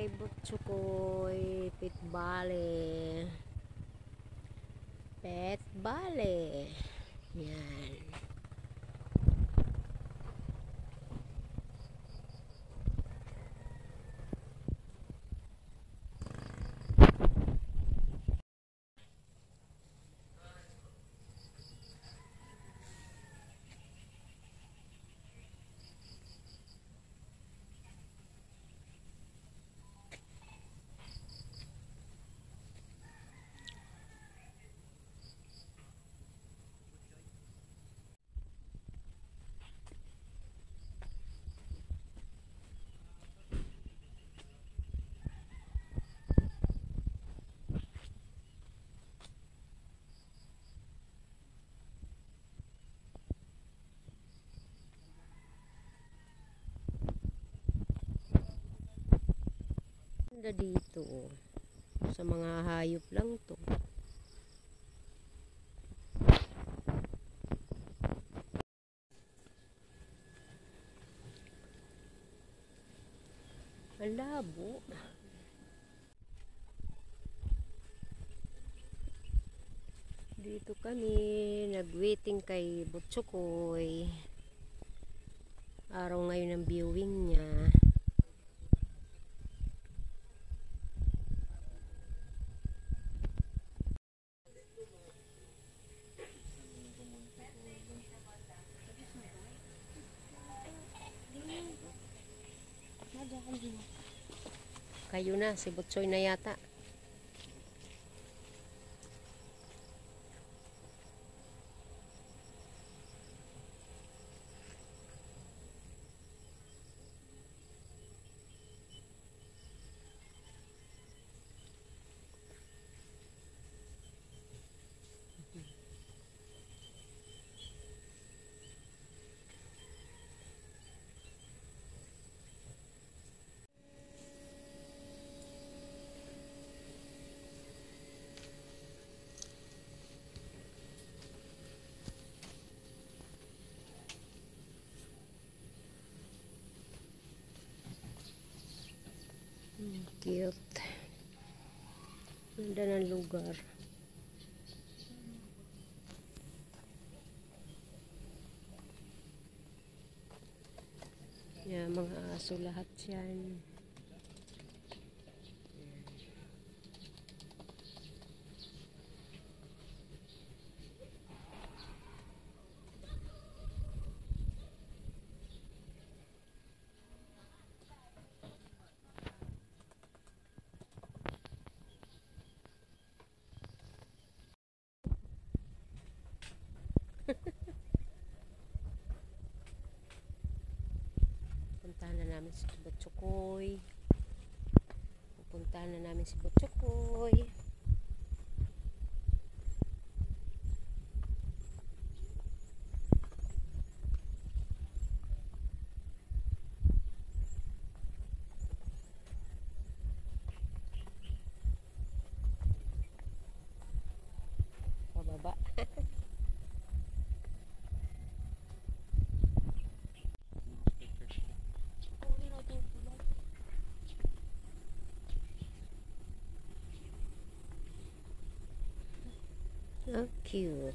kay Butsukoy Pit Valley. Pet Valley. Yan. Ganda dito. oh. Sa mga hayop lang to. Ang labo. Dito kami nag-waiting kay Butsukoy. Araw ngayon ng viewing niya. Kayo na, si Butsoy na yata. Cute. Ganda ng lugar. Yan, mga aso lahat yan. Puntahan na namin si Butsukoy. Pupuntahan na namin si Butsukoy. Cute.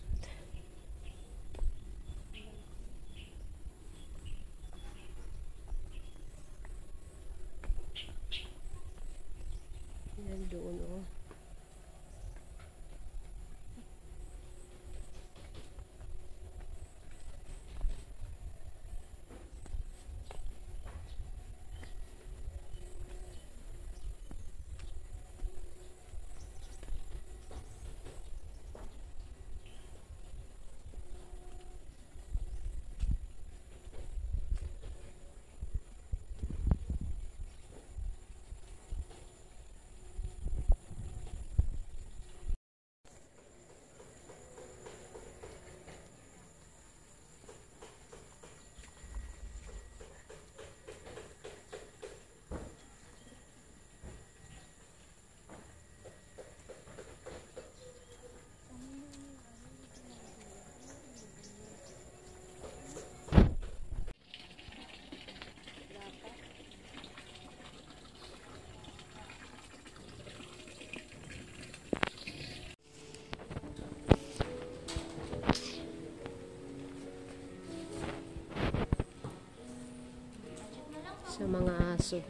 Sa mga aso.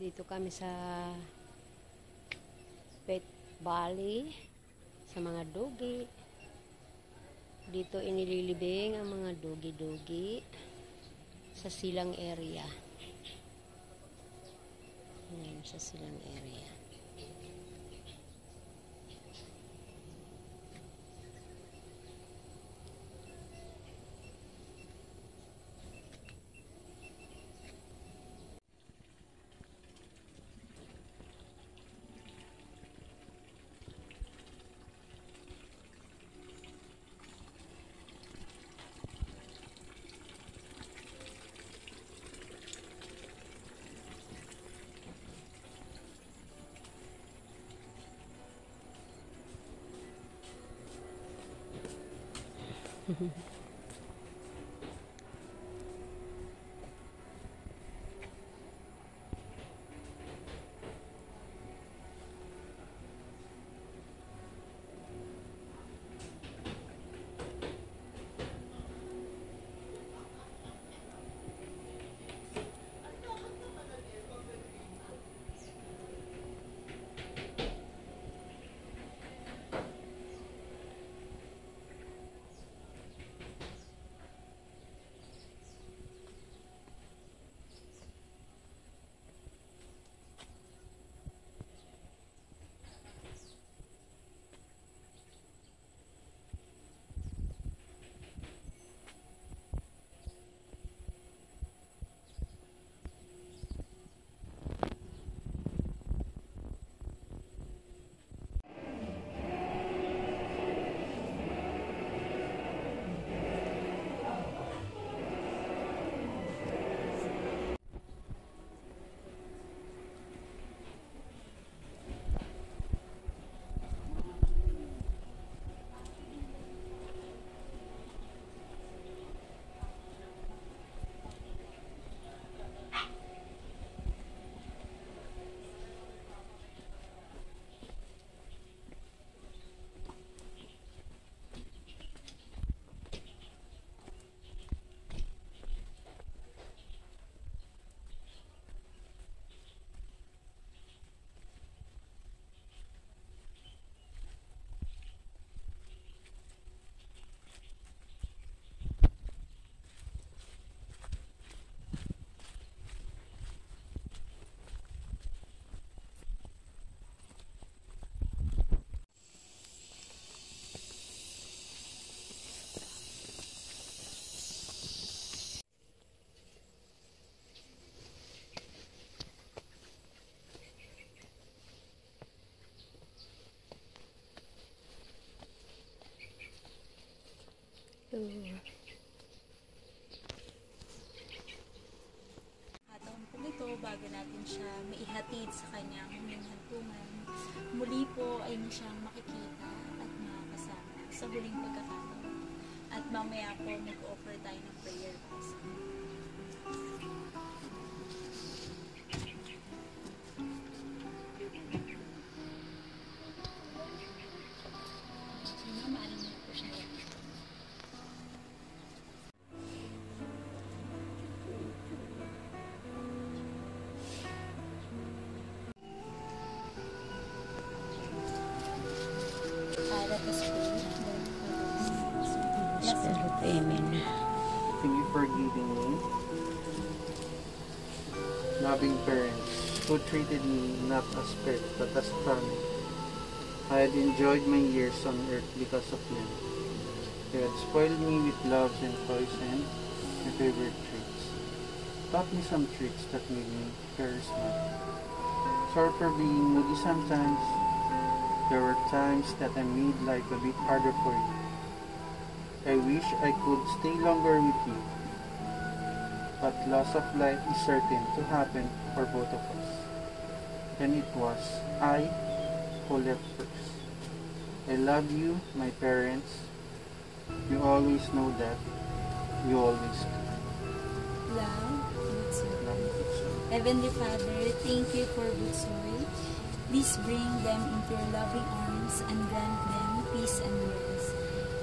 Dito kami sa Pet Valley sa mga dogi. Dito inililibing ang mga dogi-dogi sa silang area. Ayan, sa silang area. Mm-hmm. Hataon po ito bago natin siya maihatid sa kanyang huling hantungan. Muli po ay mo siyang makikita at makakasama sa huling pagkakataon. At mamaya po mag-offer tayo ng prayer po sa Amen. Thank you for giving me loving parents who treated me not as pet but as family. I had enjoyed my years on earth because of them. They had spoiled me with loves and toys and my favorite treats. Taught me some tricks that made me charismatic. Sorry for being moody sometimes. There were times that I made life a bit harder for you. I wish I could stay longer with you. But loss of life is certain to happen for both of us. And it was I who left first. I love you, my parents. You always know that. You always do. Love. Heavenly Father, thank you for Butsoy. Please bring them into your loving arms and grant them peace and.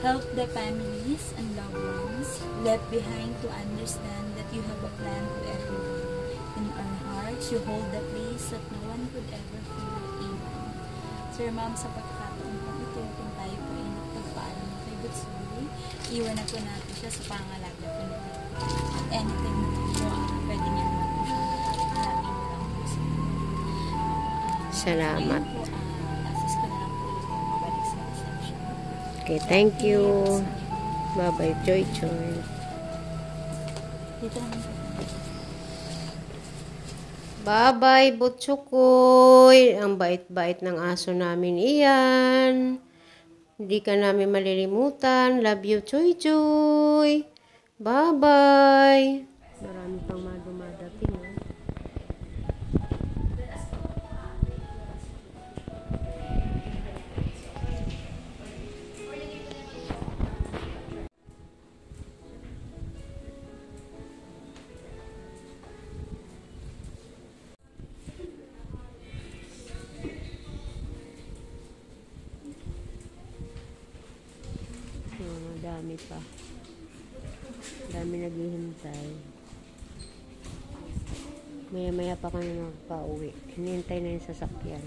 Help the families and loved ones left behind to understand that you have a plan to everyone. In our hearts, you hold the place that no one could ever feel. Amen. Sir, Ma'am, sa pagkakataon po ito, kung tayo po ay nagpagpaalam kay Butsoy, iwan na po natin siya sa pangalaga po nila. At anytime na po, ah, pwede niya naman po na po sa Salamat. Ayun po, Okay, thank you. Bye-bye, Joy Joy. Bye-bye, Butsukoy. Ang bait-bait ng aso namin iyan. Hindi ka namin malilimutan. Love you, Joy Joy. Bye-bye. Marami pang Madami pa. Dami naghihintay. Maya-maya pa kami magpa-uwi. Hinihintay na yung sasakyan.